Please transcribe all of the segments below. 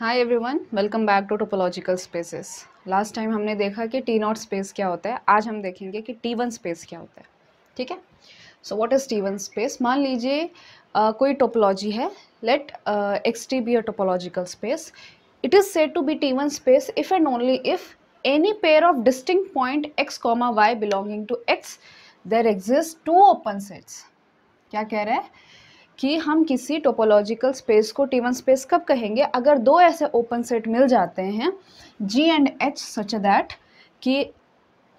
Hi everyone welcome back to topological spaces last time हमने देखा कि टी नॉट स्पेस क्या होता है, आज हम देखेंगे कि टी वन स्पेस क्या होता है, ठीक है? So what is T one space मान लीजिए कोई टोपोलॉजी है let X T be a topological space it is said to be T one space if and only if any pair of distinct point X comma Y belonging to X there exist two open sets क्या कह रहे है? कि हम किसी topological space को T one space कब कहेंगे? अगर दो ऐसे ओपन सेट मिल जाते हैं G and H such that कि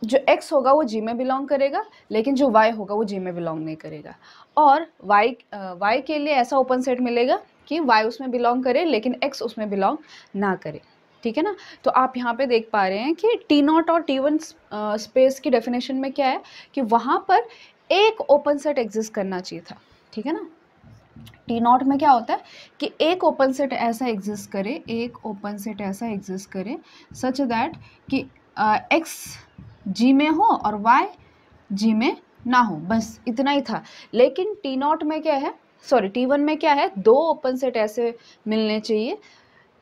जो एक्स होगा वो जी में बिलोंग करेगा, लेकिन जो वाई होगा वो जी में बिलोंग नहीं करेगा। और वाई वाई के लिए ऐसा ओपन सेट मिलेगा कि वाई उसमें बिलोंग करे, लेकिन एक्स उसमें बिलोंग ना करे। ठीक है ना? तो आप यहाँ पे देख पा रहे हैं कि टी नॉट और टी वन स्पेस की डेफिनेशन में क्या है? कि वहाँ पर एक ओपन सेट एग्जिस्ट करना चाहिए था। ठीक है ना? टी नॉट में क्या होता है कि एक ओपन सेट ऐसा एग्जिस्ट करे, एक ओपन सेट ऐसा एग्जिस्ट करे सच दैट कि एक्स जी में हो और वाई जी में ना हो, बस इतना ही था। लेकिन टी नॉट में क्या है? सॉरी टी वन में क्या है? दो ओपन सेट ऐसे मिलने चाहिए।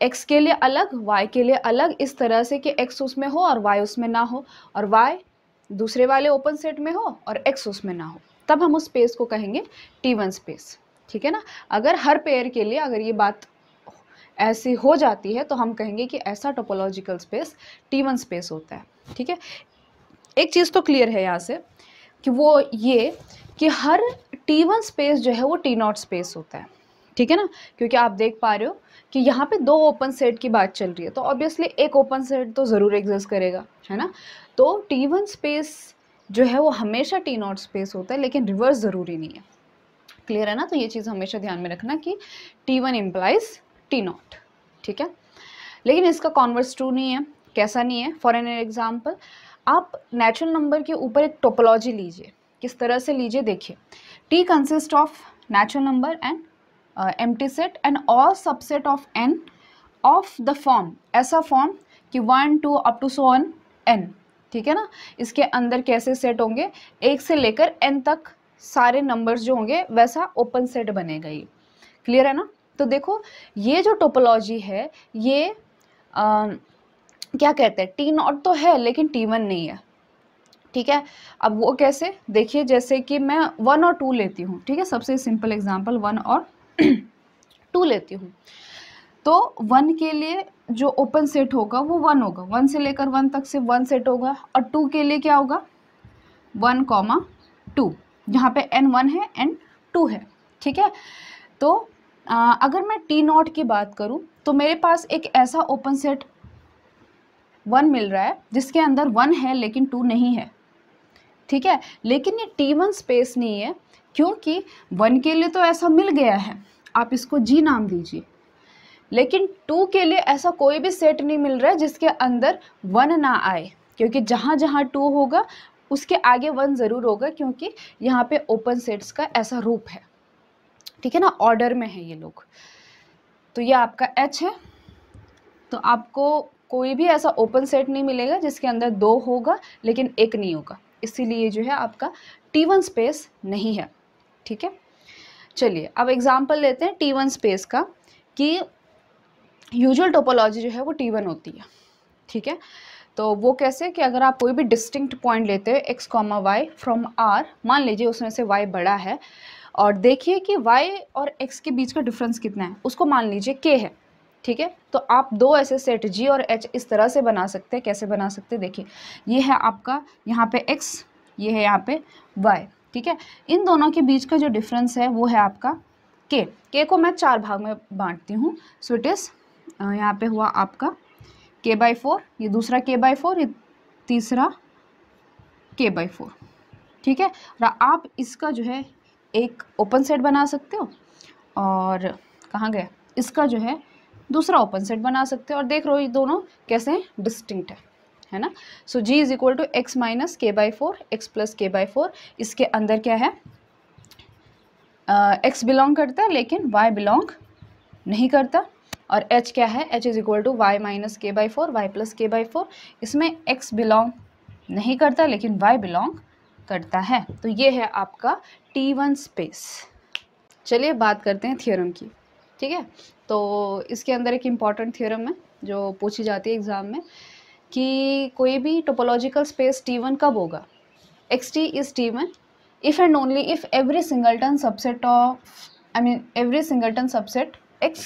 एक्स के लिए अलग वाई के लिए अलग, इस तरह से कि एक्स उसमें हो और वाई उसमें ना हो, और वाई दूसरे वाले ओपन सेट में हो और एक्स उसमें ना हो। तब हम उस स्पेस को कहेंगे टी वन स्पेस ठीक है ना? अगर हर पेयर के लिए अगर ये बात ऐसी हो जाती है तो हम कहेंगे कि ऐसा topological space T one space होता है, ठीक है? एक चीज़ तो क्लियर है यहाँ से कि वो ये कि हर टी वन स्पेस जो है वो टी नॉट स्पेस होता है, ठीक है ना? क्योंकि आप देख पा रहे हो कि यहाँ पे दो ओपन सेट की बात चल रही है तो ऑब्वियसली एक ओपन सेट तो ज़रूर एग्जिस्ट करेगा, है ना? तो टी वन स्पेस जो है वो हमेशा टी नॉट स्पेस होता है, लेकिन रिवर्स ज़रूरी नहीं है। क्लियर है ना तो ये चीज़ हमेशा ध्यान में रखना कि T one implies T naught ठीक है? लेकिन इसका कॉन्वर्स ट्रू नहीं है, कैसा नहीं है? फॉर एन एग्ज़ाम्पल आप नेचुरल नंबर के ऊपर एक टोपोलॉजी लीजिए, किस तरह से लीजिए, देखिए। T consist of natural number and M T set and all subset of n of the form ऐसा फॉर्म कि one two up to so one n ठीक है ना? इसके अंदर कैसे सेट होंगे? एक से लेकर एन तक सारे नंबर्स जो होंगे वैसा ओपन सेट बनेगा ये क्लियर है ना? तो देखो ये जो टोपोलॉजी है ये आ, क्या कहते हैं? टी नॉट तो है लेकिन टी वन नहीं है। ठीक है? अब वो कैसे? देखिए जैसे कि मैं वन और टू लेती हूँ। ठीक है? सबसे सिंपल एग्जांपल वन और टू लेती हूँ। तो वन के लिए जो ओपन सेट होगा वो वन होगा। वन से लेकर वन तक सिर्फ़ वन सेट होगा। और टू के लिए क्या होगा? वन कॉमा टू जहाँ पे एन वन है एन टू है ठीक है? तो आ, अगर मैं टी नॉट की बात करूँ तो मेरे पास एक ऐसा ओपन सेट वन मिल रहा है जिसके अंदर वन है लेकिन टू नहीं है ठीक है? लेकिन ये टी वन स्पेस नहीं है क्योंकि वन के लिए तो ऐसा मिल गया है। आप इसको जी नाम दीजिए। लेकिन टू के लिए ऐसा कोई भी सेट नहीं मिल रहा है जिसके अंदर वन ना आए क्योंकि जहाँ जहाँ टू होगा उसके आगे वन ज़रूर होगा क्योंकि यहाँ पे ओपन सेट्स का ऐसा रूप है। ठीक है ना? ऑर्डर में है ये लोग। तो ये आपका एच है। तो आपको कोई भी ऐसा ओपन सेट नहीं मिलेगा जिसके अंदर दो होगा, लेकिन एक नहीं होगा। इसीलिए जो है आपका टी वन स्पेस नहीं है। ठीक है? चलिए, अब एग्ज़ाम्पल लेते हैं टी वन स्पेस का कि यूजुअल टोपोलॉजी जो है वो टी वन होती है। ठीक है? तो वो कैसे कि अगर आप कोई भी डिस्टिंक्ट पॉइंट लेते हो X comma Y from R मान लीजिए उसमें से वाई बड़ा है, और देखिए कि वाई और एक्स के बीच का डिफरेंस कितना है, उसको मान लीजिए के है, ठीक है? तो आप दो ऐसे सेट जी और एच इस तरह से बना सकते हैं, कैसे बना सकते हैं? देखिए, ये है आपका यहाँ पे एक्स ये है यहाँ पे वाई ठीक है? इन दोनों के बीच का जो डिफरेंस है, वो है आपका के के को मैं चार भाग में बांटती हूँ। सो इट इज़ यहाँ पे हुआ आपका के बाई फोर ये दूसरा के बाई फोर ये तीसरा के बाई फोर ठीक है? आप इसका जो है एक ओपन सेट बना सकते हो और कहाँ गए इसका जो है दूसरा ओपन सेट बना सकते हो और देख रहे हो ये दोनों कैसे हैं डिस्टिंक्ट है है ना? So G is equal to X minus K by four X plus K by four इसके अंदर क्या है? एक्स uh, बिलोंग करता है लेकिन वाई बिलोंग नहीं करता। और एच क्या है? H is equal to Y minus K by four Y plus K by four इसमें एक्स बिलोंग नहीं करता, लेकिन वाई बिलोंग करता है। तो ये है आपका टी वन स्पेस चलिए बात करते हैं थियोरम की। ठीक है? तो इसके अंदर एक इंपॉर्टेंट थियोरम है, जो पूछी जाती है एग्ज़ाम में, कि कोई भी टोपोलॉजिकल स्पेस टी वन कब होगा? X T is T one if and only if every singleton subset of I mean every singleton subset X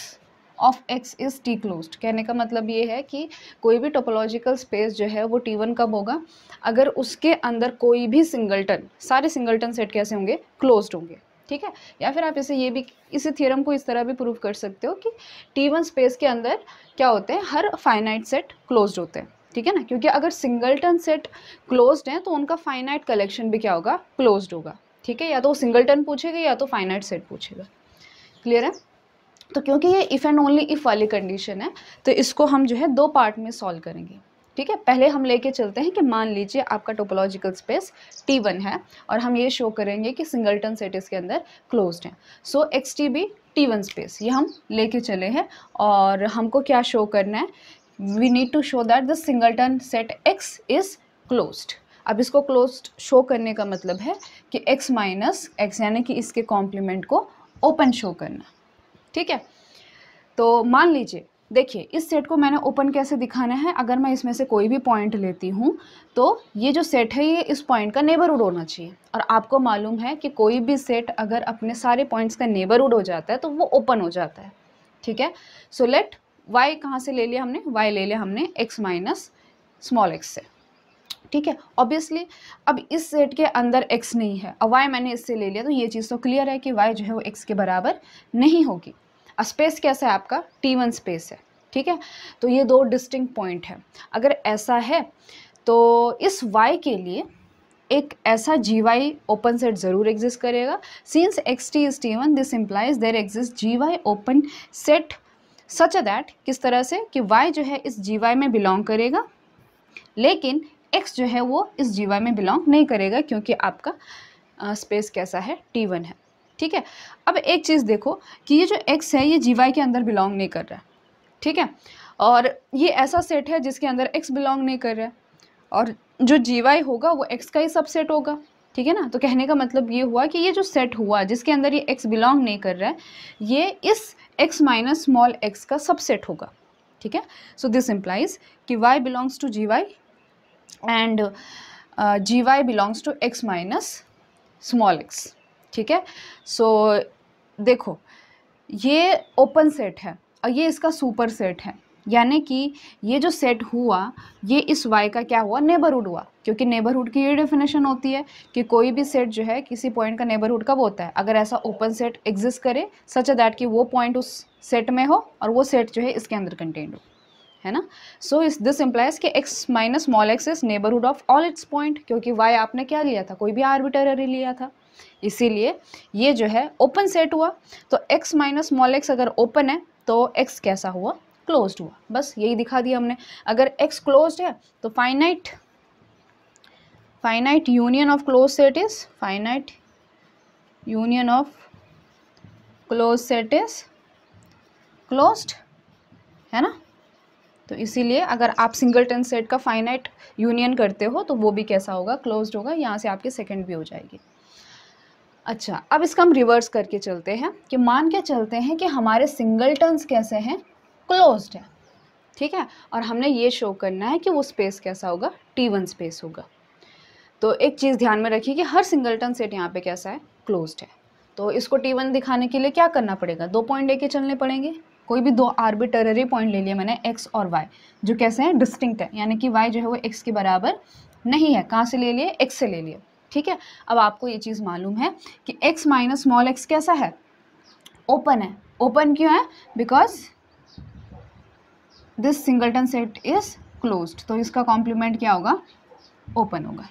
of X is T closed कहने का मतलब ये है कि कोई भी टोपोलॉजिकल स्पेस जो है वो टी वन कब होगा? अगर उसके अंदर कोई भी सिंगलटन सारे सिंगलटन सेट कैसे होंगे? क्लोज्ड होंगे। ठीक है? या फिर आप इसे ये भी, इसी थियरम को इस तरह भी प्रूव कर सकते हो कि टी वन स्पेस के अंदर क्या होते हैं? हर फाइनाइट सेट क्लोज्ड होते हैं। ठीक है ना? क्योंकि अगर सिंगलटन सेट क्लोज्ड है तो उनका फाइनाइट कलेक्शन भी क्या होगा? क्लोज्ड होगा। ठीक है? या तो सिंगलटन पूछेगा या तो फाइनाइट सेट पूछेगा। क्लियर है? तो क्योंकि ये इफ़ एंड ओनली इफ़ वाली कंडीशन है तो इसको हम जो है दो पार्ट में सॉल्व करेंगे। ठीक है? पहले हम लेके चलते हैं कि मान लीजिए आपका टोपोलॉजिकल स्पेस टी वन है और हम ये शो करेंगे कि सिंगलटन सेट इसके अंदर क्लोज्ड है। So X T be T one space ये हम लेके चले हैं और हमको क्या शो करना है? We need to show that the singleton set X is closed अब इसको क्लोज्ड शो करने का मतलब है कि x माइनस एक्स यानी कि इसके कॉम्प्लीमेंट को ओपन शो करना। ठीक है? तो मान लीजिए, देखिए, इस सेट को मैंने ओपन कैसे दिखाना है? अगर मैं इसमें से कोई भी पॉइंट लेती हूँ तो ये जो सेट है, ये इस पॉइंट का नेबरहुड होना चाहिए। और आपको मालूम है कि कोई भी सेट अगर अपने सारे पॉइंट्स का नेबरहुड हो जाता है तो वो ओपन हो जाता है। ठीक है? सो लेट वाई कहाँ से ले लिया हमने? वाई ले लिया हमने एक्स माइनस स्मॉल एक्स से। ठीक है? ऑब्वियसली अब इस सेट के अंदर एक्स नहीं है। और वाई मैंने इससे ले लिया तो ये चीज़ तो क्लियर है कि वाई जो है वो एक्स के बराबर नहीं होगी। स्पेस कैसा है आपका? टी वन स्पेस है, ठीक है? तो ये दो डिस्टिंग पॉइंट है। अगर ऐसा है तो इस y के लिए एक ऐसा जी वाई ओपन सेट ज़रूर एग्जिस्ट करेगा। Since X T is T one this implies there exist G Y open set such a that किस तरह से? कि y जो है इस जी वाई में बिलोंग करेगा, लेकिन x जो है वो इस जी वाई में बिलोंग नहीं करेगा, क्योंकि आपका स्पेस कैसा है? टी वन है। ठीक है? अब एक चीज़ देखो कि ये जो एक्स है, ये जी वाई के अंदर बिलोंग नहीं कर रहा है। ठीक है? और ये ऐसा सेट है जिसके अंदर एक्स बिलोंग नहीं कर रहा है। और जो जी वाई होगा, वो एक्स का ही सबसेट होगा। ठीक है ना? तो कहने का मतलब ये हुआ कि ये जो सेट हुआ, जिसके अंदर ये एक्स बिलोंग नहीं कर रहा है, ये इस एक्स माइनस स्मॉल एक्स का सबसेट होगा। ठीक है? सो दिस इम्प्लाइज कि Y belongs to G Y and G Y belongs to X minus small X ठीक है? सो so, देखो ये ओपन सेट है और ये इसका सुपर सेट है। यानी कि ये जो सेट हुआ ये इस y का क्या हुआ? नेबरहुड हुआ। क्योंकि नेबरहुड की ये डेफिनेशन होती है कि कोई भी सेट जो है किसी पॉइंट का नेबरहुड कब होता है? अगर ऐसा ओपन सेट एग्जिस्ट करे सच अ दैट कि वो पॉइंट उस सेट में हो और वो सेट जो है इसके अंदर कंटेंड हो। है ना? सो इस दिस इम्प्लाइज कि x minus small X is neighbourhood of all its point क्योंकि y आपने क्या लिया था? कोई भी आर्बिटरी लिया था। इसीलिए ये जो है ओपन सेट हुआ। तो x माइनस स्मॉल एक्स अगर ओपन है तो x कैसा हुआ? क्लोज हुआ। बस यही दिखा दिया हमने। अगर x क्लोज है तो finite finite union of close set is finite union of close set is closed है ना? तो इसीलिए अगर आप सिंगल सेट का फाइनाइट यूनियन करते हो तो वो भी कैसा होगा? क्लोज्ड होगा। यहाँ से आपकी सेकंड भी हो जाएगी। अच्छा अब इसका हम रिवर्स करके चलते हैं कि मान के चलते हैं कि हमारे सिंगल सिंगलटन्स कैसे हैं? क्लोज्ड है। ठीक है? और हमने ये शो करना है कि वो स्पेस कैसा होगा? टी वन स्पेस होगा। तो एक चीज़ ध्यान में रखिए कि हर सिंगलटन सेट यहाँ पे कैसा है? क्लोज्ड है। तो इसको टी वन दिखाने के लिए क्या करना पड़ेगा? दो पॉइंट लेके चलने पड़ेंगे। कोई भी दो आर्बिटररी पॉइंट ले लिया मैंने एक्स और वाई जो कैसे हैं? डिस्टिंक्ट है। यानी कि वाई जो है वो एक्स के बराबर नहीं है। कहाँ से ले लिए? एक्स से ले लिए। ठीक है? अब आपको ये चीज़ मालूम है कि x माइनस स्मॉल एक्स कैसा है? ओपन है। ओपन क्यों है? Because this singleton set is close तो इसका कॉम्प्लीमेंट क्या होगा? ओपन होगा।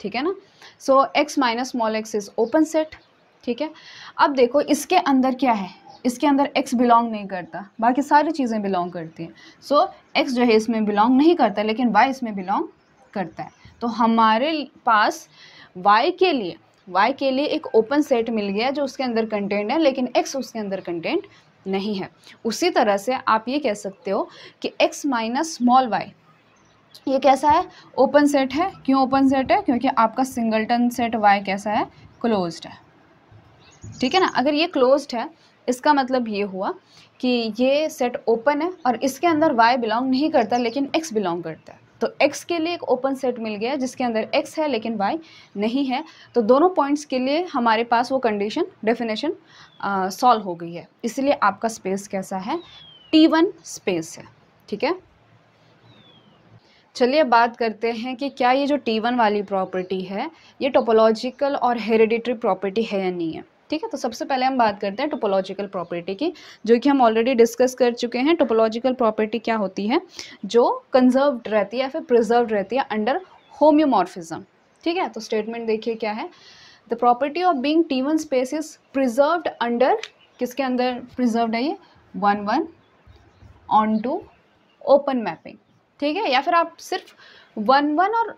ठीक है ना? So X minus small X is open set ठीक है? अब देखो इसके अंदर क्या है? इसके अंदर x बिलोंग नहीं करता। बाकी सारी चीज़ें बिलोंग करती हैं। सो so, x जो है इसमें बिलोंग नहीं करता लेकिन y इसमें बिलोंग करता है। तो हमारे पास y के लिए वाई के लिए एक ओपन सेट मिल गया जो उसके अंदर कंटेंट है, लेकिन एक्स उसके अंदर कंटेंट नहीं है। उसी तरह से आप ये कह सकते हो कि एक्स माइनस स्मॉल वाई ये कैसा है? ओपन सेट है। क्यों ओपन सेट है? क्योंकि आपका सिंगलटन सेट वाई कैसा है? क्लोज्ड है। ठीक है ना? अगर ये क्लोज्ड है, इसका मतलब ये हुआ कि ये सेट ओपन है और इसके अंदर वाई बिलोंग नहीं करता, लेकिन एक्स बिलोंग करता है। तो x के लिए एक ओपन सेट मिल गया, जिसके अंदर x है लेकिन y नहीं है तो दोनों पॉइंट्स के लिए हमारे पास वो कंडीशन डेफिनेशन सॉल्व हो गई है। इसलिए आपका स्पेस कैसा है? टी स्पेस है, ठीक है? चलिए बात करते हैं कि क्या ये जो टी वन वाली प्रॉपर्टी है, ये टोपोलॉजिकल और हेरिडिटरी प्रॉपर्टी है या नहीं है। ठीक है तो सबसे पहले हम बात करते हैं टोपोलॉजिकल प्रॉपर्टी की, जो कि हम ऑलरेडी डिस्कस कर चुके हैं टोपोलॉजिकल प्रॉपर्टी क्या होती है, जो कंजर्व रहती है या फिर प्रिजर्व रहती है अंडर होम्योमॉर्फिज्म ठीक है तो स्टेटमेंट देखिए क्या है। The property of being T one space is preserved under किसके अंदर प्रिजर्व्ड है ये? One one onto open mapping ठीक है, या फिर आप सिर्फ़ वन वन और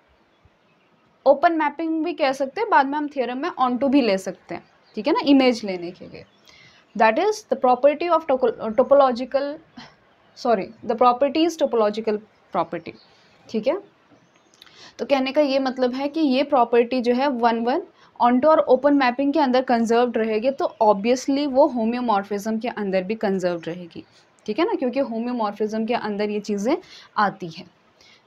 ओपन मैपिंग भी कह सकते हैं, बाद में हम थियरम में ऑन टू भी ले सकते हैं। ठीक है ना इमेज लेने के लिए। That is the property of topological sorry the property is topological property ठीक है? तो कहने का ये मतलब है कि ये प्रॉपर्टी जो है वन वन ऑनटो और ओपन मैपिंग के अंदर कंजर्व रहेगी तो ऑब्वियसली वो होम्योमॉर्फिज्म के अंदर भी कंजर्व रहेगी, ठीक है ना? क्योंकि होम्योमॉर्फिज्म के अंदर ये चीज़ें आती हैं।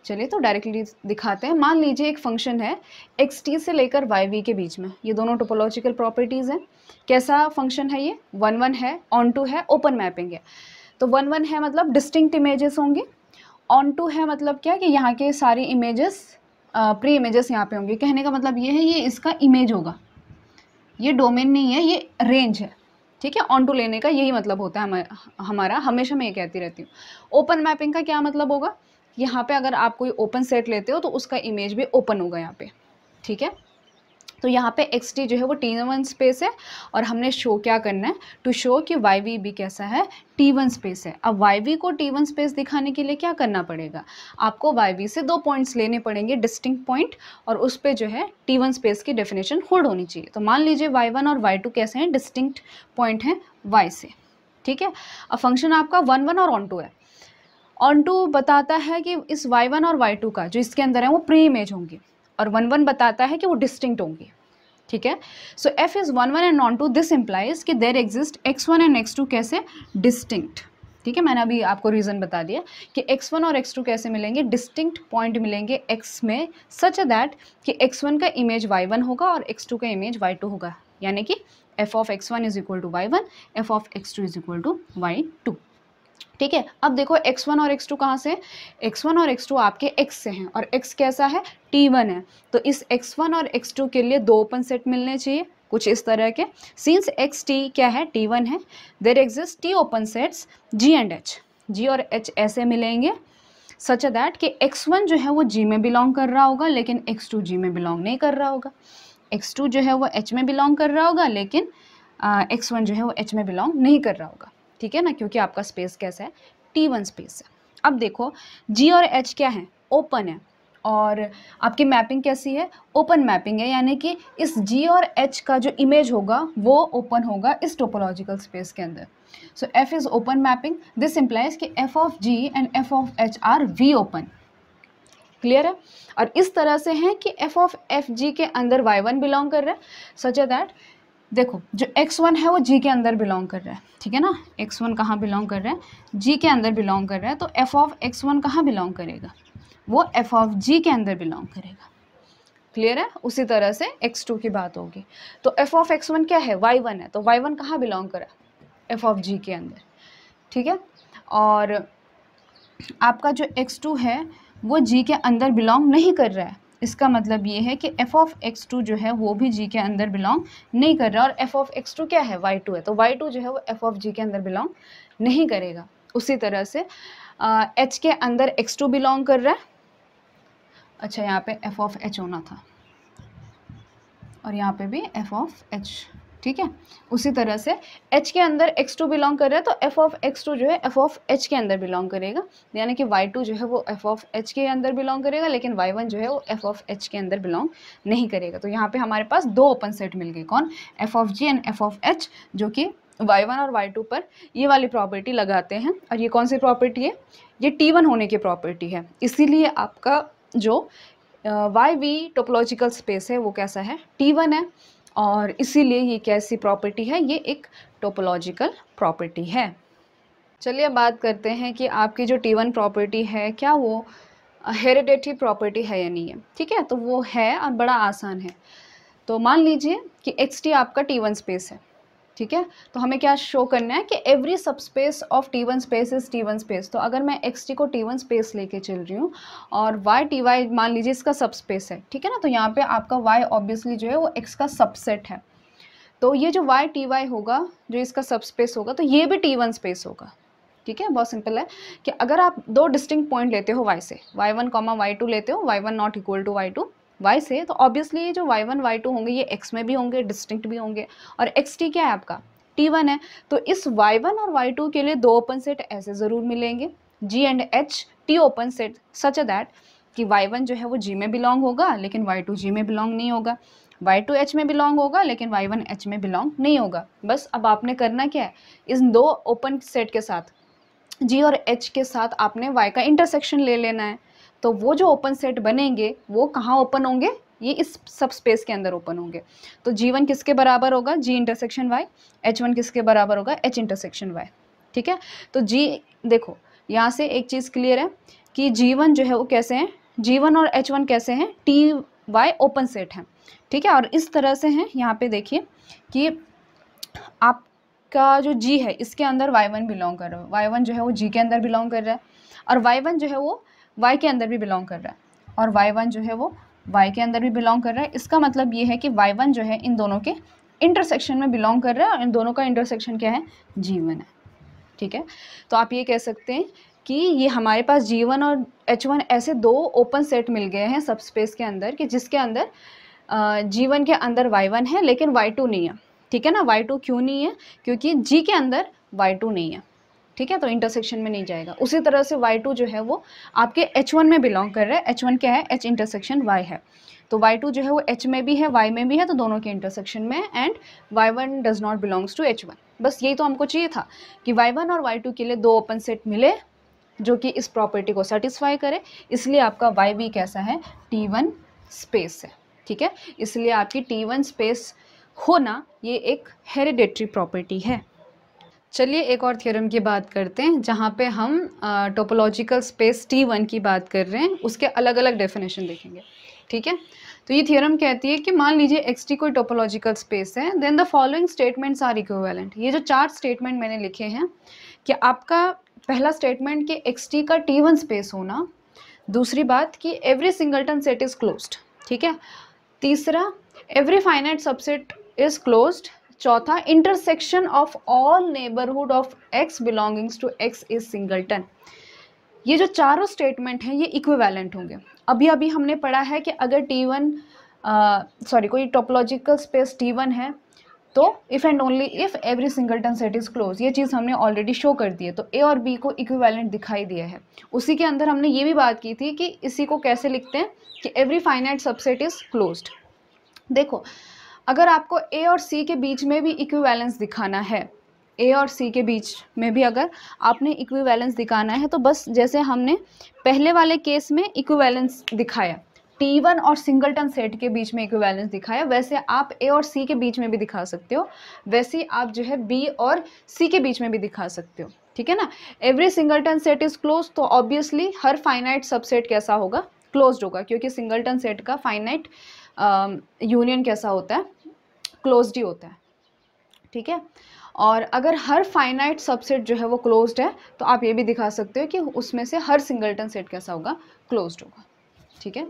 चलिए तो डायरेक्टली दिखाते हैं। मान लीजिए एक फ़ंक्शन है एक्स टी से लेकर वाई वी के बीच में। ये दोनों टोपोलॉजिकल प्रॉपर्टीज़ हैं। कैसा फ़ंक्शन है ये? वन वन है ऑन टू है ओपन मैपिंग है। तो वन वन है मतलब डिस्टिंक्ट इमेजेस होंगे। ऑन टू है मतलब क्या? कि यहाँ के सारी इमेजेस प्री इमेजेस यहाँ पे होंगे। कहने का मतलब ये है, ये इसका इमेज होगा। ये डोमेन नहीं है, ये रेंज है। ठीक है? ऑन टू लेने का यही मतलब होता है हमारा। हमेशा मैं ये कहती रहती हूँ। ओपन मैपिंग का क्या मतलब होगा? यहाँ पे अगर आप कोई ओपन सेट लेते हो तो उसका इमेज भी ओपन होगा यहाँ पे। ठीक है? तो यहाँ पे एक्स टी जो है वो टी वन स्पेस है और हमने शो क्या करना है? टू शो कि वाई वी भी कैसा है? टी वन स्पेस है। अब वाई वी को टी वन स्पेस दिखाने के लिए क्या करना पड़ेगा? आपको वाई वी से दो पॉइंट्स लेने पड़ेंगे डिस्टिंग पॉइंट और उस पर जो है टी वन स्पेस की डेफिनेशन होल्ड होनी चाहिए। तो मान लीजिए वाई वन और वाई टू कैसे हैं? डिस्टिंक्ट पॉइंट हैं वाई से। ठीक है? अब फ़ंक्शन आपका वन वन और ऑन टू है। ऑन टू बताता है कि इस वाई वन और वाई टू का जो इसके अंदर है, वो प्री इमेज होंगे और वन वन बताता है कि वो डिस्टिंक्ट होंगी, ठीक है? So F is one one and onto this implies कि there exist X one and X two कैसे डिस्टिंक्ट, ठीक है? मैंने अभी आपको रीज़न बता दिया कि एक्स वन और एक्स टू कैसे मिलेंगे, डिस्टिंक्ट पॉइंट मिलेंगे एक्स में सच दैट कि एक्स वन का इमेज वाई वन होगा और एक्स टू का इमेज वाई टू होगा, यानी कि F of X one is equal to Y one F of X two is equal to Y two ठीक है? अब देखो x1 और x2 कहाँ से x1 और x2 आपके x से हैं और x कैसा है? T1 है। तो इस x1 और x2 के लिए दो ओपन सेट मिलने चाहिए, कुछ इस तरह के। सिंस एक्स टी क्या है? टी वन है। There exist T open sets G and H G और एच ऐसे मिलेंगे सच दैट कि एक्स वन जो है वो जी में बिलोंग कर रहा होगा, लेकिन एक्स टू जी में बिलोंग नहीं कर रहा होगा। एक्स टू जो है वो एच में बिलोंग कर रहा होगा, लेकिन एक्स वन जो है वो एच में बिलोंग नहीं कर रहा होगा। ठीक है ना, क्योंकि आपका स्पेस कैसा है? टी वन स्पेस है। अब देखो जी और एच क्या है? ओपन है। और आपकी मैपिंग कैसी है? ओपन मैपिंग है। यानी कि इस जी और एच का जो इमेज होगा, वो ओपन होगा इस टोपोलॉजिकल स्पेस के अंदर। So F is open mapping this implies कि F of G and F of H are V open clear है? और इस तरह से है कि एफ़ ऑफ़ एफ़ जी के अंदर वाई वन बिलोंग कर रहा है। सच दैट देखो, जो x1 है, वो g के अंदर बिलोंग कर रहा है, ठीक है ना? X1 कहाँ बिलोंग कर रहा है? G के अंदर बिलोंग कर रहा है तो f ऑफ़ x1 कहाँ बिलोंग करेगा? वो f ऑफ़ g के अंदर बिलोंग करेगा। क्लियर है? उसी तरह से x2 की बात होगी। तो f ऑफ़ x1 क्या है? Y1 है। तो y1 कहाँ बिलोंग करा f ऑफ़ g के अंदर, ठीक है? और आपका जो x2 है, वो g के अंदर बिलोंग नहीं कर रहा है। इसका मतलब ये है कि एफ़ ऑफ़ एक्स टू जो है, वो भी जी के अंदर बिलोंग नहीं कर रहा और एफ़ ऑफ़ एक्स टू क्या है? वाई टू है। तो वाई टू जो है, वो एफ़ ऑफ़ जी के अंदर बिलोंग नहीं करेगा। उसी तरह से एच के अंदर एक्स टू बिलोंग कर रहा है। अच्छा यहाँ पे एफ़ ऑफ़ एच होना था। और यहाँ पे भी एफ़ ऑफ़ एच ठीक है? उसी तरह से एच के अंदर एक्स टू बिलोंग कर रहा है तो एफ़ ऑफ़ एक्स टू जो है एफ़ ऑफ़ एच के अंदर बिलोंग करेगा। यानी कि वाई टू जो है, वो एफ़ ऑफ़ एच के अंदर बिलोंग करेगा, लेकिन वाई वन जो है, वो एफ़ ऑफ़ एच के अंदर बिलोंग नहीं करेगा। तो यहाँ पे हमारे पास दो ओपन सेट मिल गए। कौन? F of G and F of H जो कि y1 और y2 पर ये वाली प्रॉपर्टी लगाते हैं। और ये कौन सी प्रॉपर्टी है? ये t1 होने की प्रॉपर्टी है। इसीलिए आपका जो वाई वी टोपोलॉजिकल स्पेस है, वो कैसा है? टी वन है। और इसीलिए ये कैसी प्रॉपर्टी है? ये एक टोपोलॉजिकल प्रॉपर्टी है। चलिए अब बात करते हैं कि आपकी जो टी वन प्रॉपर्टी है, क्या वो हेरिडेटरी प्रॉपर्टी है या नहीं है? ठीक है? तो वो है और बड़ा आसान है। तो मान लीजिए कि एक्स टी आपका टी वन स्पेस है। ठीक है? तो हमें क्या शो करना है कि every sub space of T one space is T one space तो अगर मैं एक्स टी को टी वन स्पेस लेके चल रही हूँ और वाई टी वाई मान लीजिए इसका सब स्पेस है, ठीक है ना? तो यहाँ पे आपका वाई ऑब्वियसली जो है वो एक्स का सबसेट है। तो ये जो वाई टी वाई होगा, जो इसका सब स्पेस होगा तो ये भी टी वन स्पेस होगा। ठीक है? बहुत सिंपल है कि अगर आप दो डिस्टिंग पॉइंट लेते हो वाई से Y one comma Y two लेते हो Y one not equal to Y two Y से तो ऑब्वियसली ये जो वाई वन वाई टू होंगे, ये एक्स में भी होंगे डिस्टिंक्ट भी होंगे। और एक्स टी क्या है आपका? टी वन है। तो इस वाई वन और वाई टू के लिए दो ओपन सेट ऐसे ज़रूर मिलेंगे। G and H T open set such that कि वाई वन जो है वो जी में बिलोंग होगा, लेकिन वाई टू जी में बिलोंग नहीं होगा। वाई टू एच में बिलोंग होगा, लेकिन वाई वन एच में बिलोंग नहीं होगा। बस अब आपने करना क्या है? इन दो ओपन सेट के साथ जी और एच के साथ आपने वाई का इंटरसेक्शन ले लेना है। तो वो जो ओपन सेट बनेंगे, वो कहाँ ओपन होंगे? ये इस सब स्पेस के अंदर ओपन होंगे। तो जी वन किसके बराबर होगा? G intersection Y H one किसके बराबर होगा? एच इंटरसेक्शन वाई ठीक है? तो जी देखो, यहाँ से एक चीज़ क्लियर है कि जी वन जो है वो कैसे हैं? जी वन और एच वन कैसे हैं? टी वाई ओपन सेट हैं, ठीक है? और इस तरह से हैं, यहाँ पे देखिए कि आपका जो जी है, इसके अंदर वाई वन बिलोंग कर रहा है। वाई वन जो है वो जी के अंदर बिलोंग कर रहा है। और वाई वन जो है वो वाई के अंदर भी बिलोंग कर रहा है। और वाई वन जो है वो वाई के अंदर भी बिलोंग कर रहा है। इसका मतलब ये है कि वाई वन जो है, इन दोनों के इंटरसेक्शन में बिलोंग कर रहा है और इन दोनों का इंटरसेक्शन क्या है? जीवन है। ठीक है? तो आप ये कह सकते हैं कि ये हमारे पास जीवन और एच वन ऐसे दो ओपन सेट मिल गए हैं सब स्पेस के अंदर कि जिसके अंदर जीवन के अंदर वाई वन है, लेकिन वाई टू नहीं है। ठीक है ना? वाई टू क्यों नहीं है? क्योंकि जी के अंदर वाई टू नहीं है। ठीक है तो इंटरसेक्शन में नहीं जाएगा। उसी तरह से वाई टू जो है वो आपके एच वन में बिलोंग कर रहा है। एच वन क्या है? एच इंटरसेक्शन वाई है। तो वाई टू जो है वो एच में भी है वाई में भी है तो दोनों के इंटरसेक्शन में and Y one does not belongs to H one बस यही तो हमको चाहिए था कि वाई वन और वाई टू के लिए दो ओपन सेट मिले, जो कि इस प्रॉपर्टी को सेटिस्फाई करे। इसलिए आपका वाई भी कैसा है? टी वन स्पेस है। ठीक है? इसलिए आपकी टी वन स्पेस होना ये एक हेरिडेटरी प्रॉपर्टी है। चलिए एक और थ्योरम की बात करते हैं, जहाँ पे हम टोपोलॉजिकल स्पेस टी वन की बात कर रहे हैं, उसके अलग अलग डेफिनेशन देखेंगे। ठीक है? तो ये थ्योरम कहती है कि मान लीजिए एक्स टी कोई टोपोलॉजिकल स्पेस है then the following statements are equivalent ये जो चार स्टेटमेंट मैंने लिखे हैं, कि आपका पहला स्टेटमेंट कि एक्स टी का टी वन स्पेस होना, दूसरी बात कि every singleton set is closed ठीक है? तीसरा every finite subset is closed चौथा intersection of all neighbourhood of X belongings to X is singleton ये जो चारों स्टेटमेंट हैं, ये इक्विवेलेंट होंगे। अभी अभी हमने पढ़ा है कि अगर टी वन सॉरी कोई टोपोलॉजिकल स्पेस टी वन है तो if and only if every singleton set is close ये चीज़ हमने ऑलरेडी शो कर दी है। तो ए और बी को इक्विवेलेंट दिखाई दिया है। उसी के अंदर हमने ये भी बात की थी कि इसी को कैसे लिखते हैं कि every finite subset is closed देखो अगर आपको ए और सी के बीच में भी इक्विवेलेंस दिखाना है ए और सी के बीच में भी अगर आपने इक्विवेलेंस दिखाना है तो बस जैसे हमने पहले वाले केस में इक्विवेलेंस दिखाया टी वन और सिंगलटन सेट के बीच में इक्विवेलेंस दिखाया, वैसे आप ए और सी के बीच में भी दिखा सकते हो, वैसे आप जो है बी और सी के बीच में भी दिखा सकते हो, ठीक है ना? Every singleton set is close तो ऑब्वियसली हर फाइनाइट सबसेट कैसा होगा? क्लोज होगा, क्योंकि सिंगलटन सेट का फाइनाइट यूनियन कैसा होता है? क्लोज्ड ही होता है। ठीक है? और अगर हर फाइनाइट सबसेट जो है वो क्लोज्ड है तो आप ये भी दिखा सकते हो कि उसमें से हर सिंगलटन सेट कैसा होगा? क्लोज्ड होगा। ठीक है?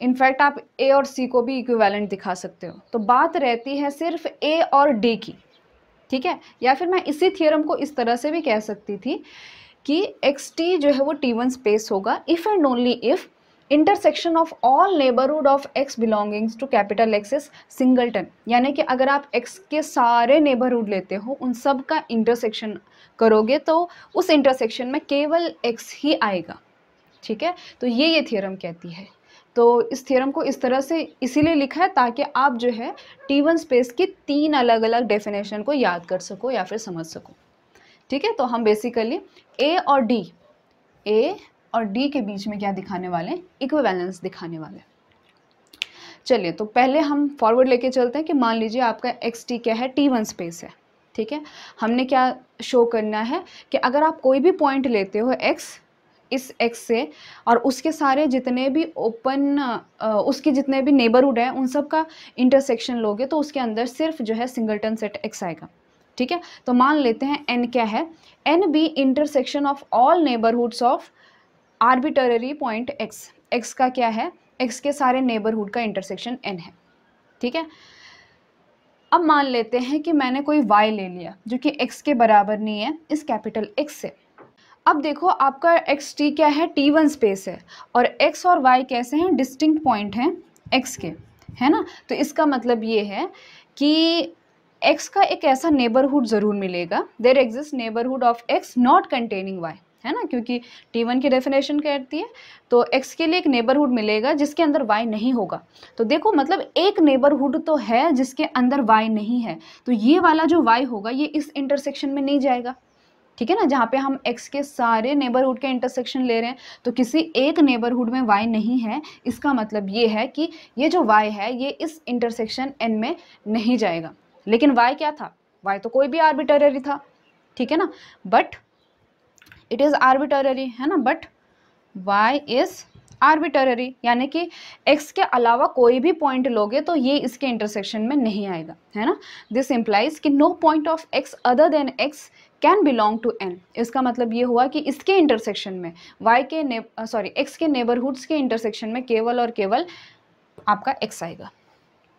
इनफैक्ट आप ए और सी को भी इक्विवेलेंट दिखा सकते हो। तो बात रहती है सिर्फ़ ए और डी की। ठीक है? या फिर मैं इसी थियरम को इस तरह से भी कह सकती थी कि एक्स टी जो है वो टी वन स्पेस होगा if and only if intersection of all neighbourhood of X belongings to capital X is singleton यानी कि अगर आप एक्स के सारे नेबरहुड लेते हो, उन सब का इंटरसेक्शन करोगे तो उस इंटरसेक्शन में केवल एक्स ही आएगा। ठीक है? तो ये ये थियरम कहती है। तो इस थियरम को इस तरह से इसीलिए लिखा है ताकि आप जो है टी वन स्पेस की तीन अलग अलग डेफिनेशन को याद कर सको या फिर समझ सको। ठीक है? तो हम बेसिकली ए और डी ए और डी के बीच में क्या दिखाने वाले इक्विवेलेंस दिखाने वाले चलिए तो पहले हम फॉरवर्ड लेके चलते हैं कि मान लीजिए आपका एक्स टी क्या है? टी वन स्पेस है, ठीक है? हमने क्या शो करना है कि अगर आप कोई भी पॉइंट लेते हो एक्स इस एक्स से, और उसके सारे जितने भी ओपन उसके जितने भी नेबरहुड हैं, उन सब का इंटरसेक्शन लोगे तो उसके अंदर सिर्फ़ जो है सिंगलटन सेट एक्स आएगा, ठीक है? तो मान लेते हैं एन क्या है? N B intersection of all neighbourhoods of arbitrary point X X का क्या है? एक्स के सारे नेबरहुड का इंटरसेक्शन एन है। ठीक है? अब मान लेते हैं कि मैंने कोई वाई ले लिया, जो कि एक्स के बराबर नहीं है, इस कैपिटल एक्स से। अब देखो, आपका एक्स टी क्या है? टी वन स्पेस है। और एक्स और वाई कैसे हैं? डिस्टिंक्ट पॉइंट हैं एक्स के। है ना? तो इसका मतलब ये है कि एक्स का एक ऐसा नेबरहुड ज़रूर मिलेगा। There exist neighbourhood of X not containing y है ना, क्योंकि T1 की डेफिनेशन कहती है तो x के लिए एक नेबरहुड मिलेगा जिसके अंदर y नहीं होगा। तो देखो मतलब एक नेबरहुड तो है जिसके अंदर y नहीं है। तो ये वाला जो y होगा, ये इस इंटरसेक्शन में नहीं जाएगा। ठीक है ना, जहाँ पे हम x के सारे नेबरहुड के इंटरसेक्शन ले रहे हैं तो किसी एक नेबरहुड में y नहीं है। इसका मतलब ये है कि ये जो y है, ये इस इंटरसेक्शन n में नहीं जाएगा। लेकिन y क्या था? Y तो कोई भी आर्बिटरी था। ठीक है ना? बट इट इज़ आर्बिटररी है ना? बट वाई इज़ आर्बिटररी यानी कि x के अलावा कोई भी पॉइंट लोगे तो ये इसके इंटरसेक्शन में नहीं आएगा, है ना? दिस इम्प्लाइज कि no point of x other than x can belong to n. इसका मतलब ये हुआ कि इसके इंटरसेक्शन में, y के सॉरी x के नेबरहुड्स के इंटरसेक्शन में केवल और केवल आपका x आएगा,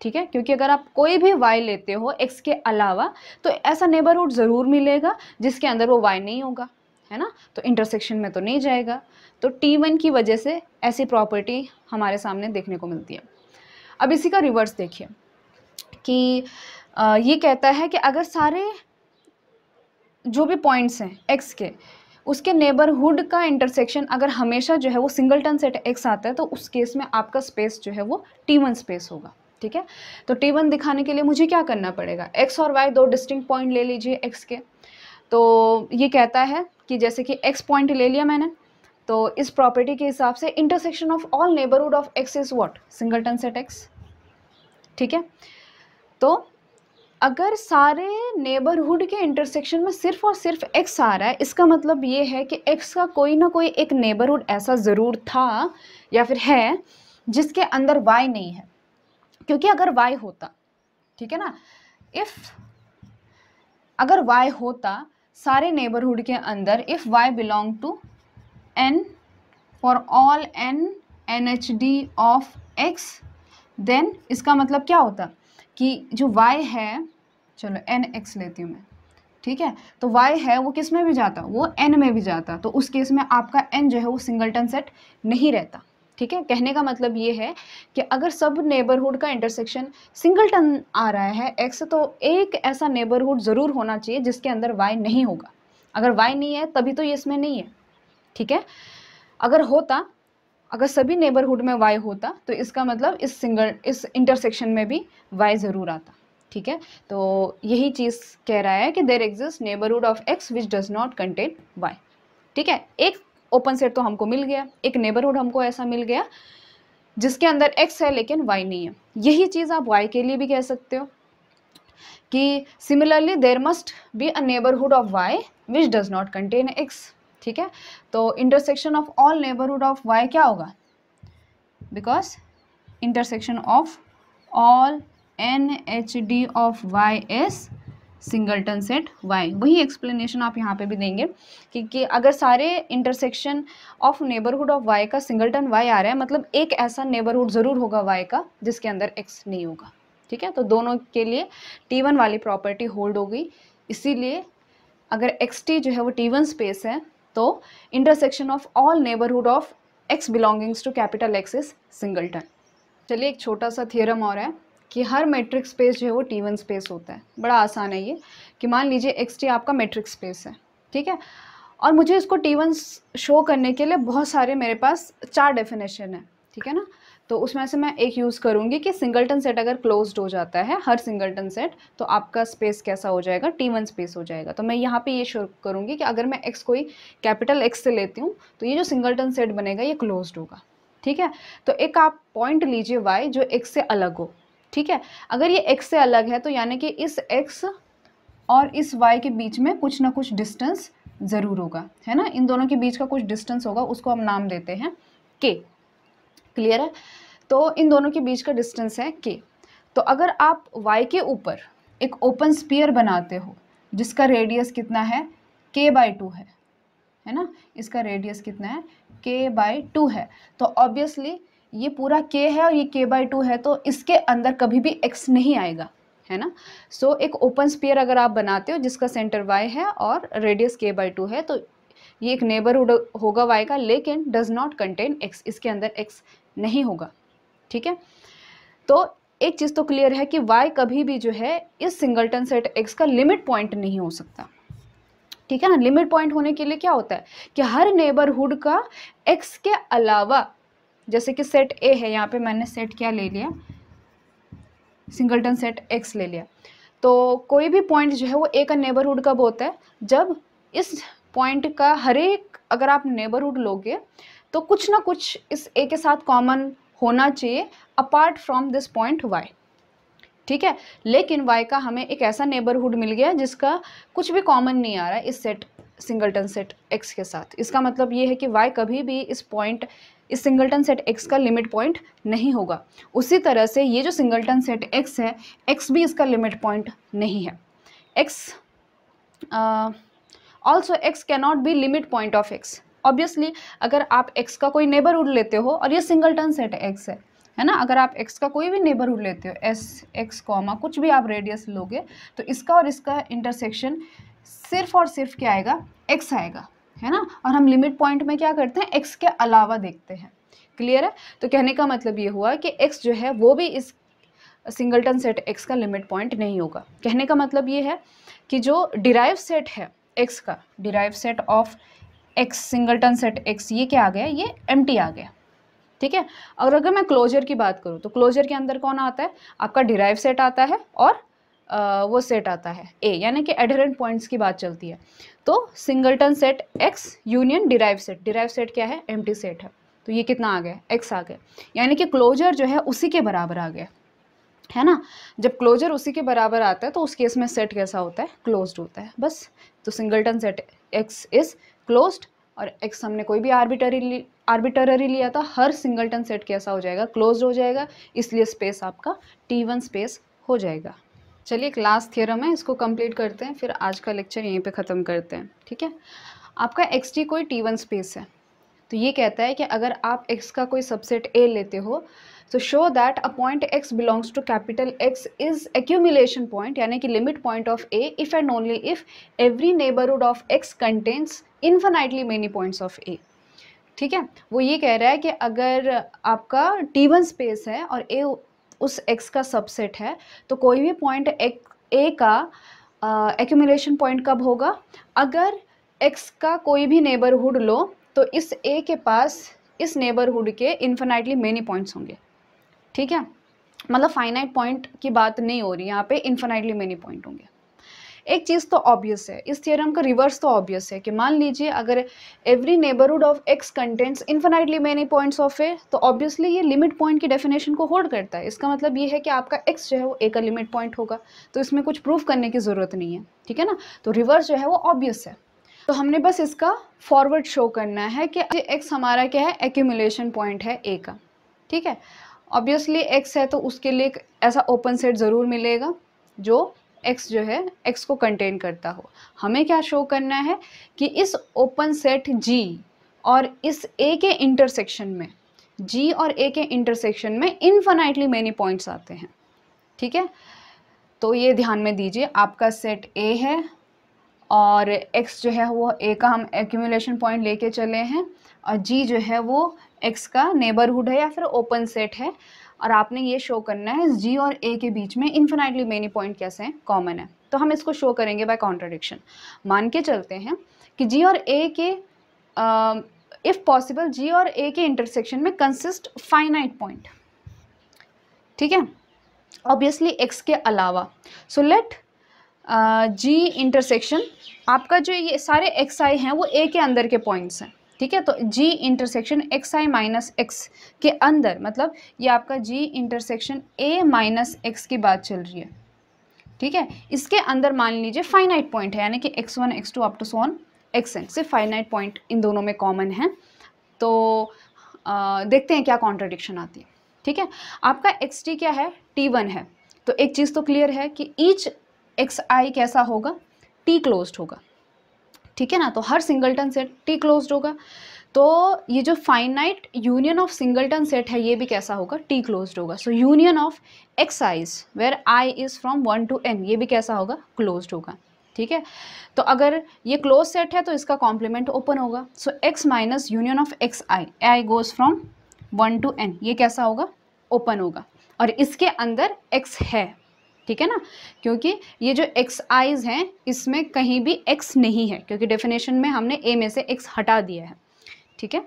ठीक है? क्योंकि अगर आप कोई भी y लेते हो x के अलावा तो ऐसा नेबरहुड ज़रूर मिलेगा जिसके अंदर वो y नहीं होगा। है ना? तो इंटरसेक्शन में तो नहीं जाएगा। तो T1 की वजह से ऐसी प्रॉपर्टी हमारे सामने देखने को मिलती है। अब इसी का रिवर्स देखिए कि ये कहता है कि अगर सारे जो भी पॉइंट्स हैं एक्स के, उसके नेबरहुड का इंटरसेक्शन अगर हमेशा जो है वो सिंगलटन सेट एक्स आता है तो उस केस में आपका स्पेस जो है वो टी वन स्पेस होगा। ठीक है? तो टी वन दिखाने के लिए मुझे क्या करना पड़ेगा? एक्स और वाई दो डिस्टिंग पॉइंट ले लीजिए एक्स के। तो ये कहता है कि जैसे कि एक्स पॉइंट ले लिया मैंने तो इस प्रॉपर्टी के हिसाब से intersection of all neighbourhood of X is what singleton set X ठीक है? तो अगर सारे नेबरहुड के इंटरसेक्शन में सिर्फ़ और सिर्फ़ एक्स आ रहा है, इसका मतलब ये है कि एक्स का कोई ना कोई एक नेबरहुड ऐसा ज़रूर था या फिर है, जिसके अंदर वाई नहीं है। क्योंकि अगर वाई होता, ठीक है ना? इफ़ अगर वाई होता सारे नेबरहुड के अंदर if Y belong to N for all N N H D of X then इसका मतलब क्या होता? कि जो वाई है, चलो एन एक्स लेती हूँ मैं, ठीक है? तो y है वो किसमें भी जाता? वो n में भी जाता। तो उस केस में आपका n जो है वो सिंगलटन सेट नहीं रहता। ठीक है? कहने का मतलब ये है कि अगर सब नेबरहुड का इंटरसेक्शन सिंगलटन आ रहा है एक्स तो एक ऐसा नेबरहुड ज़रूर होना चाहिए जिसके अंदर वाई नहीं होगा। अगर वाई नहीं है, तभी तो ये इसमें नहीं है। ठीक है? अगर होता, अगर सभी नेबरहुड में वाई होता तो इसका मतलब इस सिंगल इस इंटरसेक्शन में भी वाई ज़रूर आता। ठीक है? तो यही चीज़ कह रहा है कि there exist neighbourhood of X which does not contain Y ठीक है? एक ओपन सेट तो हमको मिल गया, एक नेबरहुड हमको ऐसा मिल गया, जिसके अंदर एक्स है लेकिन वाई नहीं है। यही चीज़ आप वाई के लिए भी कह सकते हो कि similarly there must be a neighbourhood of Y which does not contain X ठीक है? तो intersection of all neighbourhood of Y क्या होगा? Because intersection of all N H D of Y is singleton set Y वही explanation आप यहाँ पे भी देंगे कि, कि अगर सारे intersection of neighbourhood of Y का सिंगलटन वाई आ रहा है मतलब एक ऐसा नेबरहुड ज़रूर होगा वाई का जिसके अंदर एक्स नहीं होगा। ठीक है? तो दोनों के लिए टी वन वाली प्रॉपर्टी होल्ड हो गई। इसीलिए अगर एक्स टी जो है वो टी वन स्पेस है तो intersection of all neighbourhood of X belongings to capital X is singleton. चलिए एक छोटा सा थियरम और है। कि हर मेट्रिक स्पेस जो है वो टी वन स्पेस होता है। बड़ा आसान है ये कि मान लीजिए एक्स टी आपका मेट्रिक स्पेस है, ठीक है? और मुझे इसको टी वन शो करने के लिए बहुत सारे मेरे पास चार डेफिनेशन है, ठीक है ना? तो उसमें से मैं एक यूज़ करूँगी कि सिंगलटन सेट अगर क्लोज हो जाता है, हर सिंगलटन सेट तो आपका स्पेस कैसा हो जाएगा? टी वन स्पेस हो जाएगा। तो मैं यहाँ पे ये शो करूँगी कि अगर मैं एक्स कोई कैपिटल एक्स से लेती हूँ तो ये जो सिंगलटन सेट बनेगा, ये क्लोज होगा, ठीक है? तो एक आप पॉइंट लीजिए वाई जो एक्स से अलग हो। ठीक है? अगर ये एक्स से अलग है तो यानी कि इस एक्स और इस वाई के बीच में कुछ ना कुछ डिस्टेंस ज़रूर होगा, है ना? इन दोनों के बीच का कुछ डिस्टेंस होगा, उसको हम नाम देते हैं के क्लियर है? तो इन दोनों के बीच का डिस्टेंस है के तो अगर आप वाई के ऊपर एक ओपन स्पीयर बनाते हो, जिसका रेडियस कितना है? के बाई टू है है ना? इसका रेडियस कितना है? के बाई टू है। तो ऑब्वियसली ये पूरा के है और ये के बाई टू है तो इसके अंदर कभी भी एक्स नहीं आएगा है ना? सो so, एक ओपन स्पीयर अगर आप बनाते हो जिसका सेंटर वाई है और रेडियस के बाई टू है तो ये एक नेबरहुड होगा वाई का लेकिन डज नॉट कंटेन एक्स इसके अंदर एक्स नहीं होगा ठीक है? तो एक चीज़ तो क्लियर है कि वाई कभी भी जो है इस सिंगलटन सेट एक्स का लिमिट पॉइंट नहीं हो सकता ठीक है ना? लिमिट पॉइंट होने के लिए क्या होता है कि हर नेबरहुड का एक्स के अलावा जैसे कि सेट ए है, यहाँ पे मैंने सेट क्या ले लिया? सिंगलटन सेट एक्स ले लिया। तो कोई भी पॉइंट जो है, वो ए का नेबरहुड कब होता है। जब इस पॉइंट का हर एक, अगर आप नेबरहुड लोगे तो कुछ ना कुछ इस ए के साथ कॉमन होना चाहिए apart from this point Y ठीक है? लेकिन वाई का हमें एक ऐसा नेबरहुड मिल गया, जिसका कुछ भी कॉमन नहीं आ रहा है इस सेट सिंगलटन सेट एक्स के साथ। इसका मतलब ये है कि वाई कभी भी इस पॉइंट इस सिंगलटन सेट एक्स का लिमिट पॉइंट नहीं होगा। उसी तरह से ये जो सिंगलटन सेट एक्स है एक्स भी इसका लिमिट पॉइंट नहीं है। X also X cannot be limit point of X obviously अगर आप एक्स का कोई नेबरहुड लेते हो और ये सिंगलटन सेट एक्स है है ना? अगर आप एक्स का कोई भी नेबरहुड लेते हो एस एक्स कॉमा कुछ भी आप रेडियस लोगे तो इसका और इसका इंटरसेक्शन सिर्फ़ और सिर्फ़ क्या आएगा? एक्स आएगा। है ना? और हम लिमिट पॉइंट में क्या करते हैं? एक्स के अलावा देखते हैं। क्लियर है? तो कहने का मतलब ये हुआ कि एक्स जो है, वो भी इस सिंगलटन सेट एक्स का लिमिट पॉइंट नहीं होगा। कहने का मतलब ये है कि जो डिराइव सेट है एक्स का derive set of X singleton set X ये क्या आ गया? ये एम आ गया। ठीक है? और अगर मैं क्लोजर की बात करूँ तो क्लोजर के अंदर कौन आता है? आपका डिराइव सेट आता है और वो सेट आता है. ए यानी कि एडरेंट पॉइंट्स की बात चलती है. तो singleton set X union derive set derive set क्या है? एम सेट है. तो ये कितना आ गया? एक्स आ गया. यानी कि क्लोजर जो है, उसी के बराबर आ गया. है ना? जब क्लोजर उसी के बराबर आता है तो उस केस में सेट कैसा होता है? क्लोज होता है. बस. तो singleton set X is closed और एक्स हमने कोई भी आर्बिटरी आर्बिटररी लिया था, हर सिंगलटन सेट कैसा हो जाएगा? क्लोज हो जाएगा. इसलिए स्पेस आपका टी वन स्पेस हो जाएगा. चलिए एक लास्ट थियरम है, इसको कंप्लीट करते हैं, फिर आज का लेक्चर यहीं पे ख़त्म करते हैं, ठीक है? आपका एक्स टी कोई टी वन स्पेस है तो ये कहता है कि अगर आप एक्स का कोई सबसेट ए लेते हो तो show that a point X belongs to capital X is accumulation point यानी कि limit point of A if and only if every neighbourhood of X contains infinitely many points of A ठीक है? वो ये कह रहा है कि अगर आपका टी वन स्पेस है और ए उस एक्स का सबसेट है तो कोई भी पॉइंट ए का एक्यूमुलेशन पॉइंट कब होगा? अगर एक्स का कोई भी नेबरहुड लो तो इस ए के पास, इस नेबरहुड के इन्फिनाइटली मेनी पॉइंट्स होंगे। ठीक है? मतलब फाइनाइट पॉइंट की बात नहीं हो रही, यहाँ पे इन्फिनाइटली मेनी पॉइंट होंगे। एक चीज़ तो ऑब्वियस है। इस थियरम का रिवर्स तो ऑब्वियस है कि मान लीजिए अगर every neighbourhood of X contains infinitely many points of A तो ऑब्वियसली ये लिमिट पॉइंट की डेफिनेशन को होल्ड करता है। इसका मतलब ये है कि आपका एक्स जो है वो ए का लिमिट पॉइंट होगा। तो इसमें कुछ प्रूफ करने की ज़रूरत नहीं है, ठीक है ना? तो रिवर्स जो है वो ऑब्वियस है। तो हमने बस इसका फॉरवर्ड शो करना है कि एक्स हमारा क्या है? एक्यूमुलेशन पॉइंट है ए का, ठीक है? ऑब्वियसली एक्स है तो उसके लिए एक ऐसा ओपन सेट ज़रूर मिलेगा, जो एक्स जो है एक्स को कंटेन करता हो। हमें क्या शो करना है कि इस ओपन सेट जी और इस ए के इंटरसेक्शन में जी और ए के इंटरसेक्शन में इनफाइनाइटली मैनी पॉइंट्स आते हैं। ठीक है? तो ये ध्यान में दीजिए, आपका सेट ए है और एक्स जो है, वो ए का हम एक्यूमुलेशन पॉइंट लेके चले हैं और जी जो है, वो एक्स का नेबरहुड है या फिर ओपन सेट है। और आपने ये शो करना है जी और ए के बीच में इन्फिनाइटली मेनी पॉइंट कैसे हैं? कॉमन है। तो हम इसको शो करेंगे बाय कॉन्ट्रडिक्शन मान के चलते हैं कि जी और ए के इफ़ पॉसिबल जी और ए के इंटरसेक्शन में कंसिस्ट फाइनाइट पॉइंट ठीक है? ऑब्वियसली एक्स के अलावा. सो लेट जी इंटरसेक्शन आपका जो ये सारे एक्स आई हैं, वो ए के अंदर के पॉइंट्स हैं। ठीक है? तो G intersection X I minus X के अंदर मतलब ये आपका G intersection A minus X की बात चल रही है। ठीक है? इसके अंदर मान लीजिए फाइनाइट पॉइंट है यानी कि X one X two up son X N सिर्फ़ फाइनाइट पॉइंट इन दोनों में कॉमन है। तो आ, देखते हैं क्या कॉन्ट्रडिक्शन आती है। ठीक है? आपका एक्स टी क्या है? टी वन है। तो एक चीज़ तो क्लियर है कि ईच एक्स आई कैसा होगा? टी क्लोज होगा। ठीक है ना? तो हर सिंगलटन सेट टी क्लोज होगा। तो ये जो finite union of singleton set है, ये भी कैसा होगा? टी क्लोज होगा। So union of X I's where I is from one to N ये भी कैसा होगा? क्लोज होगा। ठीक है? तो अगर ये क्लोज सेट है तो इसका कॉम्प्लीमेंट ओपन होगा। So x minus union of x i i goes from one to n ये कैसा होगा? ओपन होगा। और इसके अंदर एक्स है। ठीक है ना? क्योंकि ये जो एक्स आइज़ हैं इसमें कहीं भी एक्स नहीं है क्योंकि डेफिनेशन में हमने ए में से एक्स हटा दिया है ठीक है?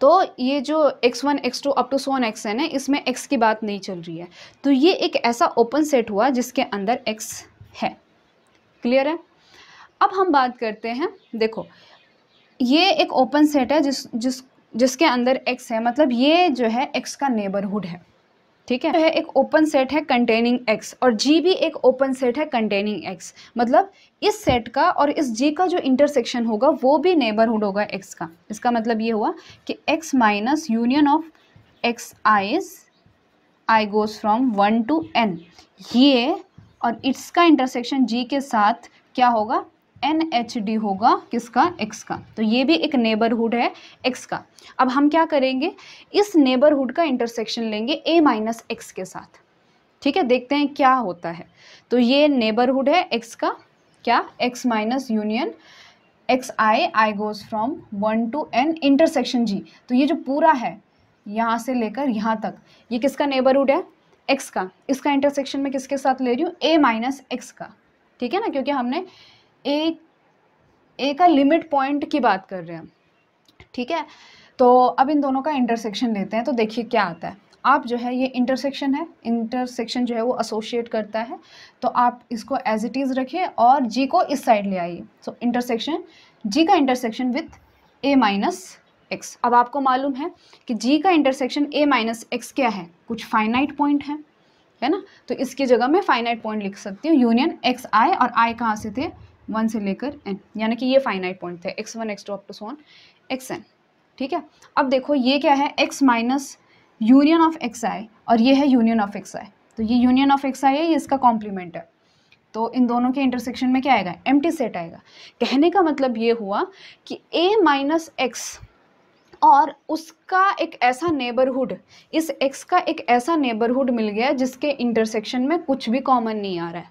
तो ये जो x1, x2 up to so on x है इसमें x की बात नहीं चल रही है। तो ये एक ऐसा ओपन सेट हुआ जिसके अंदर x है। क्लियर है? अब हम बात करते हैं देखो ये एक ओपन सेट है जिस जिस जिसके अंदर x है मतलब ये जो है x का नेबरहुड है। ठीक है? एक ओपन सेट है कंटेनिंग एक्स और जी भी एक ओपन सेट है कंटेनिंग एक्स मतलब इस सेट का और इस जी का जो इंटरसेक्शन होगा, वो भी नेबरहुड होगा एक्स का। इसका मतलब ये हुआ कि x minus union of x i's i goes from one to n ये और इसका इंटरसेक्शन जी के साथ क्या होगा? एन एच डी होगा किसका? एक्स का। तो ये भी एक नेबरहुड है एक्स का। अब हम क्या करेंगे? इस नेबरहुड का इंटरसेक्शन लेंगे ए माइनस एक्स के साथ। ठीक है? देखते हैं क्या होता है। तो ये नेबरहुड है एक्स का। क्या? X minus union x i i goes from one to n intersection g तो ये जो पूरा है, यहाँ से लेकर यहाँ तक, ये किसका नेबरहुड है? एक्स का। इसका इंटरसेक्शन में किसके साथ ले रही हूँ? ए माइनस एक्स का। ठीक है ना? क्योंकि हमने ए ए का लिमिट पॉइंट की बात कर रहे हैं। ठीक है? तो अब इन दोनों का इंटरसेक्शन लेते हैं तो देखिए क्या आता है। आप जो है, ये इंटरसेक्शन है इंटरसेक्शन जो है वो एसोशिएट करता है तो आप इसको एज इट इज़ रखिए और जी को इस साइड ले आइए। सो इंटरसेक्शन जी का intersection with a minus x अब आपको मालूम है कि जी का इंटरसेक्शन ए माइनस एक्स क्या है? कुछ फाइनाइट पॉइंट है है ना? तो इसकी जगह मैं फाइनाइट पॉइंट लिख सकती हूँ। यूनियन एक्स आई और आई कहाँ से थे? वन से लेकर एन यानी कि ये फाइनाइट पॉइंट थे x one x two up to so on x n ठीक है? अब देखो, ये क्या है? X minus union of x i और ये है यूनियन ऑफ़ एक्स आई तो ये यूनियन ऑफ़ एक्स आई है, ये इसका कॉम्प्लीमेंट है। तो इन दोनों के इंटरसेक्शन में क्या आएगा? एम सेट आएगा। कहने का मतलब ये हुआ कि ए माइनस एक्स और उसका एक ऐसा नेबरहुड इस एक्स का एक ऐसा नेबरहुड मिल गया जिसके इंटरसेक्शन में कुछ भी कॉमन नहीं आ रहा है।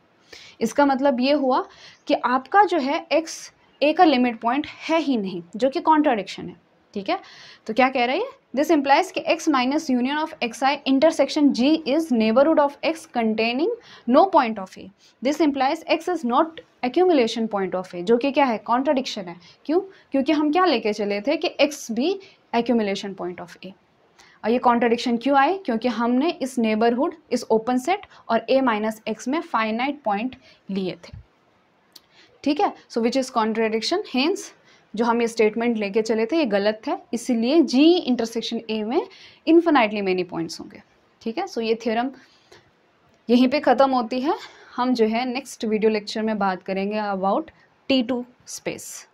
इसका मतलब ये हुआ कि आपका जो है एक्स ए का लिमिट पॉइंट है ही नहीं, जो कि कॉन्ट्राडिक्शन है, ठीक है? तो क्या कह रही है दिस इम्प्लाइज कि x minus union of x i intersection g is neighbourhood of x containing no point of a this implies x is not accumulation point of a जो कि क्या है? कॉन्ट्राडिक्शन है. क्यों? क्योंकि हम क्या लेके चले थे कि एक्स भी एक्यूमुलेशन पॉइंट ऑफ़ ए और ये कॉन्ट्रडिक्शन क्यों आए? क्योंकि हमने इस नेबरहुड इस ओपन सेट और ए माइनस एक्स में फाइनाइट पॉइंट लिए थे। ठीक है? So which is contradiction hence जो हम ये स्टेटमेंट लेके चले थे, ये गलत है। इसीलिए जी इंटरसेक्शन ए में इन्फिनाइटली मेनी पॉइंट्स होंगे। ठीक है? सो so, ये थ्योरम यहीं पे ख़त्म होती है। हम जो है नेक्स्ट वीडियो लेक्चर में बात करेंगे अबाउट टी टू स्पेस